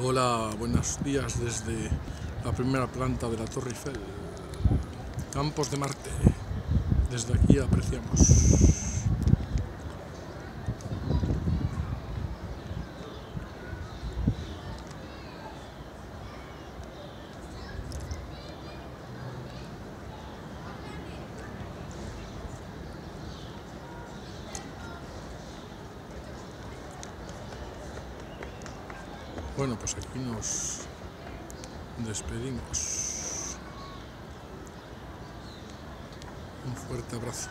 Hola, buenos días desde la primera planta de la Torre Eiffel, Campos de Marte. Desde aquí apreciamos. Bueno, pues aquí nos despedimos. Un fuerte abrazo.